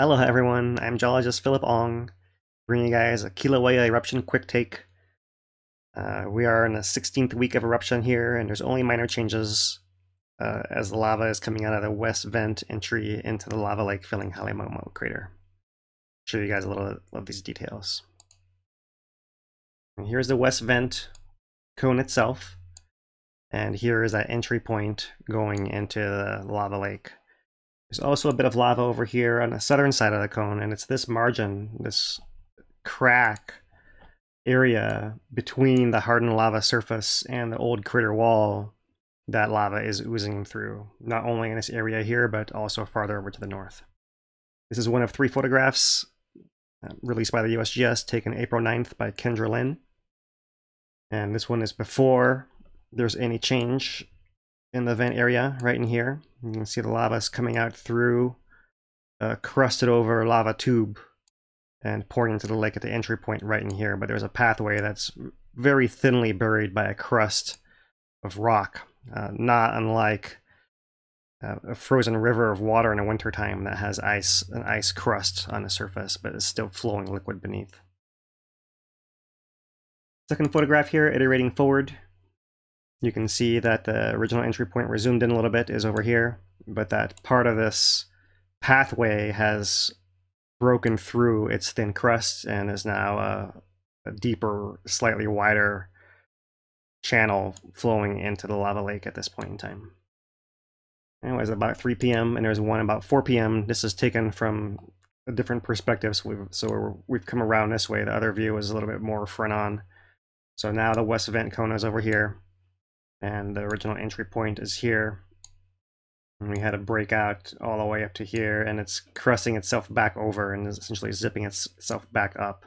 Hello everyone, I'm geologist Philip Ong, bringing you guys a Kilauea eruption quick take. Uh, we are in the 16th week of eruption here, and there's only minor changes uh, as the lava is coming out of the west vent entry into the lava lake filling Halemaumau crater. Show you guys a little of these details. And here's the west vent cone itself, and here is that entry point going into the lava lake. There's also a bit of lava over here on the southern side of the cone, and it's this margin, this crack area between the hardened lava surface and the old crater wall that lava is oozing through, not only in this area here, but also farther over to the north. This is one of three photographs uh, released by the USGS, taken April 9th by Kendra Lynn. And this one is before there's any change in the vent area right in here. You can see the lava is coming out through a crusted over lava tube and pouring into the lake at the entry point right in here. But there's a pathway that's very thinly buried by a crust of rock, uh, not unlike uh, a frozen river of water in the wintertime that has ice, an ice crust on the surface, but is still flowing liquid beneath. Second photograph here, iterating forward. You can see that the original entry point, we're zoomed in a little bit, is over here, but that part of this pathway has broken through its thin crust and is now a, a deeper, slightly wider channel flowing into the lava lake at this point in time. Anyways, about 3 p.m. and there's one about 4 p.m. This is taken from a different perspective, so we've, so we've come around this way. The other view is a little bit more front on. So now the west vent cone is over here and the original entry point is here. And we had a breakout all the way up to here, and it's crusting itself back over and is essentially zipping itself back up.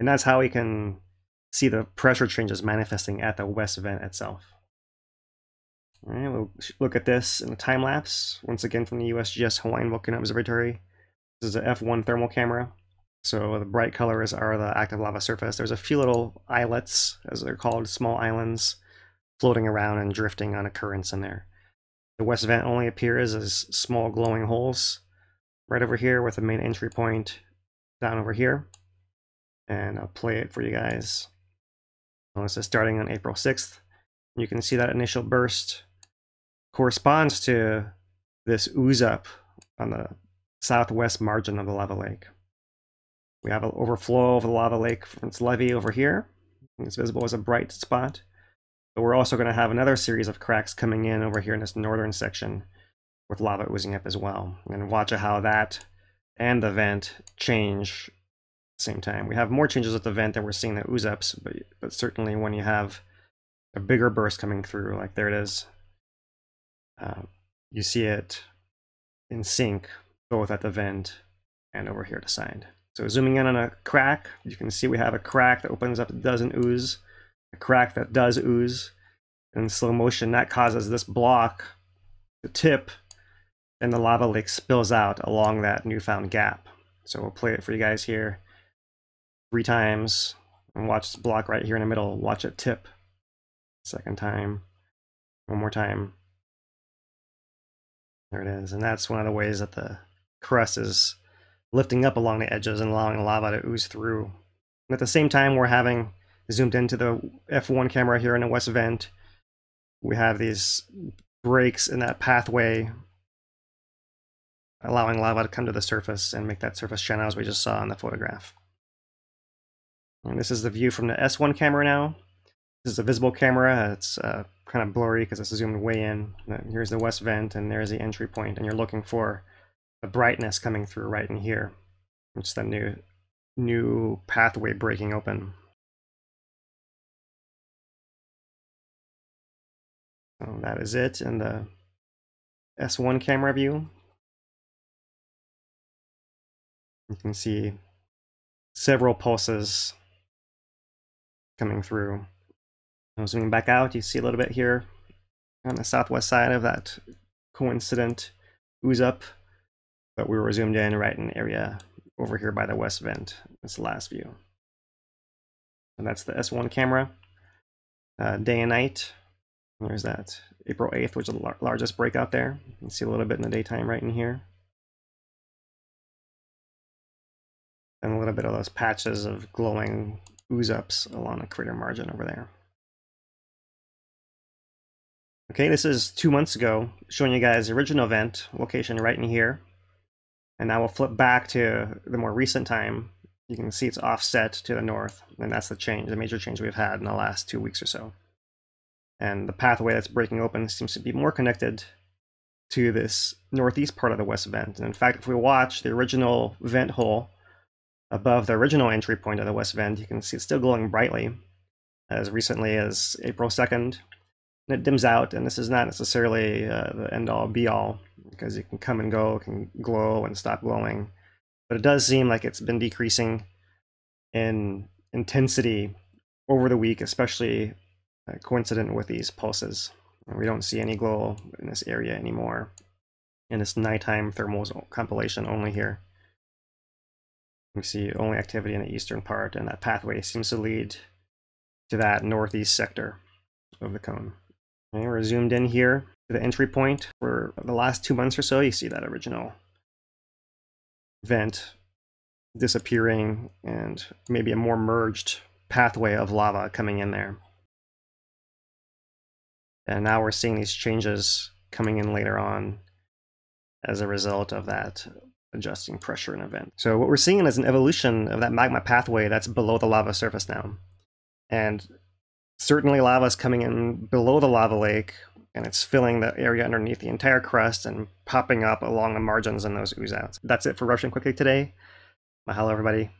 And that's how we can see the pressure changes manifesting at the west vent itself. All right, we'll look at this in a time lapse, once again from the USGS Hawaiian Volcano Observatory. This is a F1 thermal camera. So the bright colors are the active lava surface. There's a few little islets, as they're called, small islands, floating around and drifting on a currents in there. The west vent only appears as small glowing holes right over here with the main entry point down over here. And I'll play it for you guys. So this is starting on April 6th. You can see that initial burst corresponds to this ooze up on the southwest margin of the lava lake. We have an overflow of the lava lake from its levee over here. It's visible as a bright spot. But we're also going to have another series of cracks coming in over here in this northern section with lava oozing up as well. And watch how that and the vent change at the same time. We have more changes at the vent than we're seeing the ooze ups, but, but certainly when you have a bigger burst coming through, like there it is, uh, you see it in sync both at the vent and over here to the side. So zooming in on a crack, you can see we have a crack that opens up, doesn't ooze a crack that does ooze in slow motion. That causes this block to tip and the lava lake spills out along that newfound gap. So we'll play it for you guys here three times and watch this block right here in the middle. Watch it tip. Second time. One more time. There it is. And that's one of the ways that the crust is lifting up along the edges and allowing lava to ooze through. And at the same time, we're having zoomed into the F1 camera here in the west vent. We have these breaks in that pathway, allowing lava to come to the surface and make that surface channel as we just saw in the photograph. And this is the view from the S1 camera now. This is a visible camera. It's uh, kind of blurry because it's zoomed way in. Here's the west vent and there's the entry point, and you're looking for the brightness coming through right in here. It's the new new pathway breaking open. So that is it in the S1 camera view. You can see several pulses coming through. Now zooming back out, you see a little bit here on the southwest side of that coincident ooze up, but we were zoomed in right in area over here by the west vent. That's the last view. And that's the S1 camera, uh, day and night. There's that April 8th, which is the lar largest breakout there. You can see a little bit in the daytime right in here. and a little bit of those patches of glowing ooze ups along the crater margin over there. Okay, this is two months ago, showing you guys the original event location right in here. And now we'll flip back to the more recent time. You can see it's offset to the north, and that's the change, the major change we've had in the last two weeks or so. And the pathway that's breaking open seems to be more connected to this northeast part of the west vent. And in fact, if we watch the original vent hole above the original entry point of the west vent, you can see it's still glowing brightly as recently as April 2nd. And it dims out, and this is not necessarily uh, the end all be all because it can come and go, it can glow and stop glowing. But it does seem like it's been decreasing in intensity over the week, especially uh, coincident with these pulses. We don't see any glow in this area anymore. in this nighttime thermals compilation only here. We see only activity in the eastern part, and that pathway seems to lead to that northeast sector of the cone. Okay, we're zoomed in here to the entry point for the last two months or so. You see that original vent disappearing and maybe a more merged pathway of lava coming in there. And now we're seeing these changes coming in later on as a result of that adjusting pressure and event. So what we're seeing is an evolution of that magma pathway that's below the lava surface now. And certainly lava is coming in below the lava lake and it's filling the area underneath the entire crust and popping up along the margins in those ooze outs. That's it for Rushing Quickly today. Mahalo everybody.